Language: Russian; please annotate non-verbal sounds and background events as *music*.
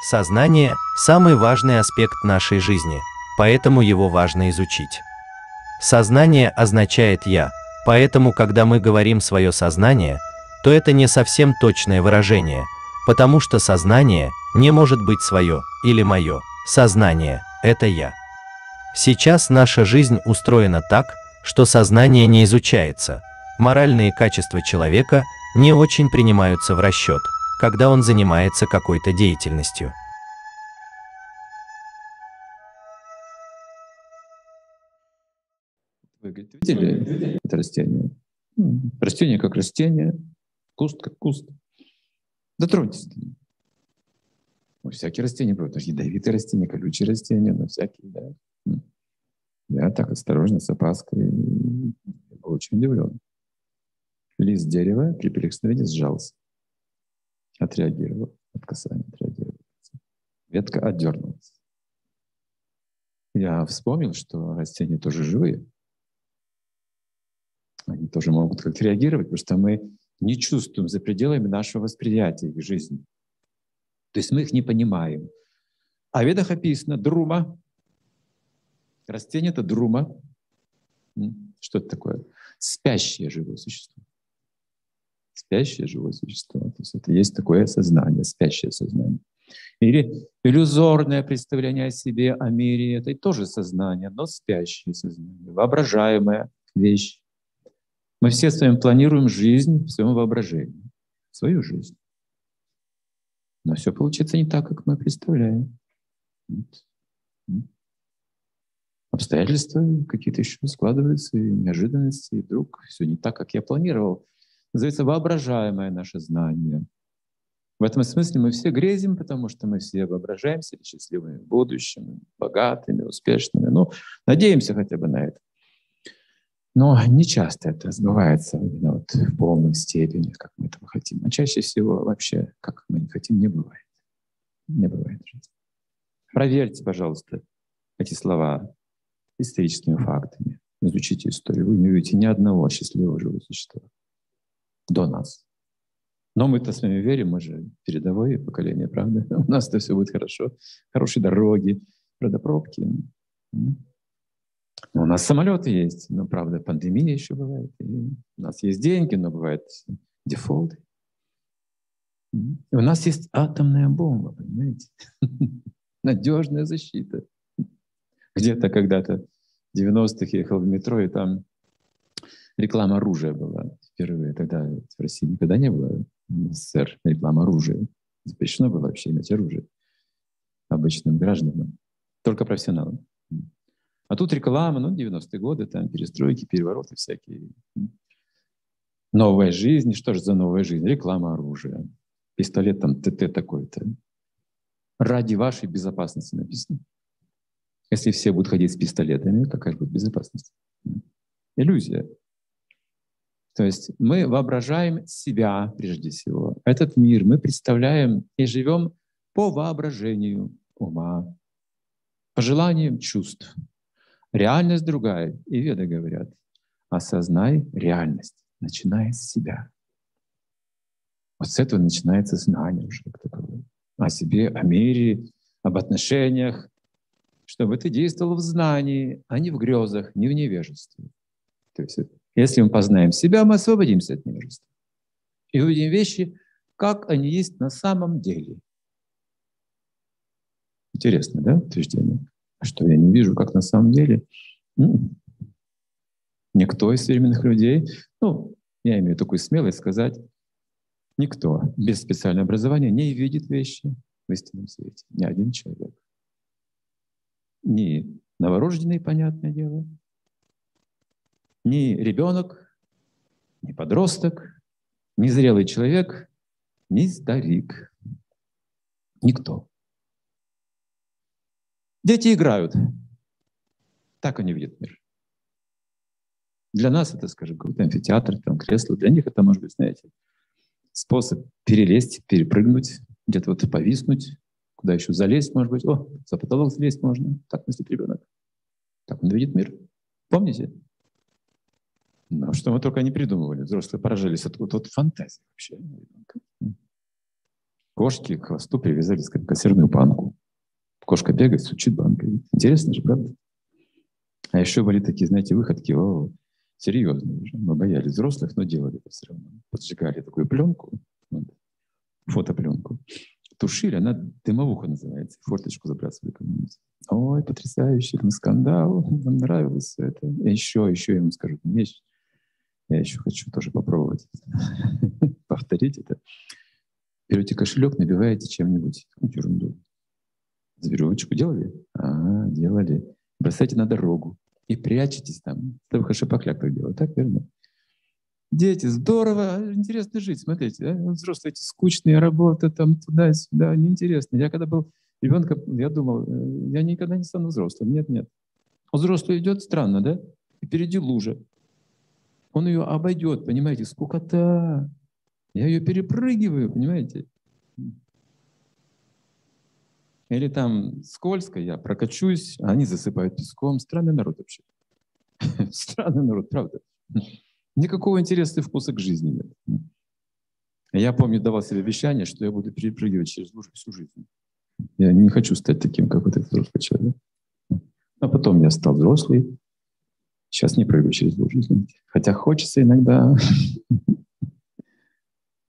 Сознание – самый важный аспект нашей жизни, поэтому его важно изучить. Сознание означает «я», поэтому когда мы говорим свое сознание, то это не совсем точное выражение, потому что сознание не может быть свое или мое. Сознание – это я. Сейчас наша жизнь устроена так, что сознание не изучается. Моральные качества человека не очень принимаются в расчет, когда он занимается какой-то деятельностью. Вы говорите, видели это растение? Растение как растение, куст как куст. Дотроньтесь до него. Ну, всякие растения бывают, ядовитые растения, колючие растения, но всякие, да. Я так осторожно, с опаской, очень удивлен. Лист дерева при прикосновении сжался. Отреагировал, от касания отреагировал. Ветка отдернулась. Я вспомнил, что растения тоже живые. Они тоже могут как-то реагировать, потому что мы не чувствуем за пределами нашего восприятия их жизни. То есть мы их не понимаем. А в ведах описано друма. Растение — это друма. Что это такое? Спящее живое существо. Спящее живое существо. То есть это есть такое сознание, спящее сознание. Или иллюзорное представление о себе, о мире. Это тоже сознание, но спящее сознание, воображаемая вещь. Мы все с вами планируем жизнь в своем воображении, свою жизнь. Но все получится не так, как мы представляем. Обстоятельства какие-то еще складываются, и неожиданности, и вдруг все не так, как я планировал. Называется воображаемое наше знание. В этом смысле мы все грезим, потому что мы все воображаем себя счастливыми в будущем, богатыми, успешными. Ну, надеемся хотя бы на это. Но не часто это сбывается именно вот в полной степени, как мы этого хотим. А чаще всего вообще, как мы не хотим, не бывает. Не бывает. Проверьте, пожалуйста, эти слова историческими фактами. Изучите историю. Вы не увидите ни одного счастливого живого существа до нас. Но мы-то с вами верим, мы же передовое поколение, правда? *laughs* У нас-то все будет хорошо. Хорошие дороги, правда, пробки. Ну, у нас самолеты есть, но, правда, пандемия еще бывает. И у нас есть деньги, но бывает дефолты. И у нас есть атомная бомба, понимаете? *laughs* Надежная защита. Где-то когда-то в 90-х ехал в метро, и там реклама оружия была впервые. Тогда в России никогда не было СССР реклама оружия. Запрещено было вообще иметь оружие обычным гражданам, только профессионалам. А тут реклама, ну, 90-е годы, там перестройки, перевороты всякие. Новая жизнь. Что же за новая жизнь? Реклама оружия. Пистолет там ТТ такой-то. Ради вашей безопасности написано. Если все будут ходить с пистолетами, какая же будет безопасность? Иллюзия. То есть мы воображаем себя прежде всего. Этот мир мы представляем и живем по воображению ума, по желаниям чувств. Реальность другая. И веды говорят, осознай реальность, начиная с себя. Вот с этого начинается знание уже как таковое. О себе, о мире, об отношениях, чтобы ты действовал в знании, а не в грезах, не в невежестве. То есть, если мы познаем себя, мы освободимся от невежества. И увидим вещи, как они есть на самом деле. Интересно, да, утверждение? что я не вижу, как на самом деле. Никто из современных людей, ну, я имею такую смелость сказать, никто без специального образования не видит вещи в истинном свете. Ни один человек. Ни новорожденный, понятное дело, ни ребенок, ни подросток, ни зрелый человек, ни старик. Никто. Дети играют. Так они видят мир. Для нас это, скажем, какой-то амфитеатр, там кресло. Для них это, может быть, знаете, способ перелезть, перепрыгнуть, где-то вот повиснуть, куда еще залезть, может быть. О, за потолок залезть можно. Так мыслит ребенок. Так он видит мир. Помните? Ну, что мы только не придумывали. Взрослые поражались. от вот фантазии вообще. Кошки к хвосту привязали консервную банку. Кошка бегает, стучит банкой. Интересно же, правда? А еще были такие, знаете, выходки, о, серьезные уже. Мы боялись взрослых, но делали это все равно. Поджигали такую пленку, вот, фотопленку, тушили, она дымовуха называется, форточку забрасывали кому-нибудь. Ой, потрясающий там скандал, нам нравилось это. Еще, еще я вам скажу вещь. Я еще хочу тоже попробовать *laughs* повторить это. Берете кошелек, набиваете чем-нибудь, ерунду. Веревочку делали? А, делали. Бросайте на дорогу и прячетесь там. Это Хашапахляк так делают, так верно? Дети, здорово, интересно жить. Смотрите, да? взрослые эти скучные работы, там туда-сюда, неинтересно. Я когда был ребенком, я думал, э, я никогда не стану взрослым. Нет, нет. Взрослый идет, странно, да? И впереди лужа. Он ее обойдет, понимаете, скукота. Я ее перепрыгиваю, понимаете? Или там скользко, я прокачусь, а они засыпают песком. Странный народ вообще. *laughs* Странный народ, правда. Никакого интереса и вкуса к жизни нет. Я помню, давал себе обещание, что я буду перепрыгивать через лужу всю жизнь. Я не хочу стать таким, как вот этот взрослый человек. А потом я стал взрослый. Сейчас не прыгаю через лужу, извините. Хотя хочется иногда. *laughs*